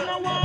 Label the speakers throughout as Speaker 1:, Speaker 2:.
Speaker 1: and I want.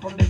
Speaker 1: por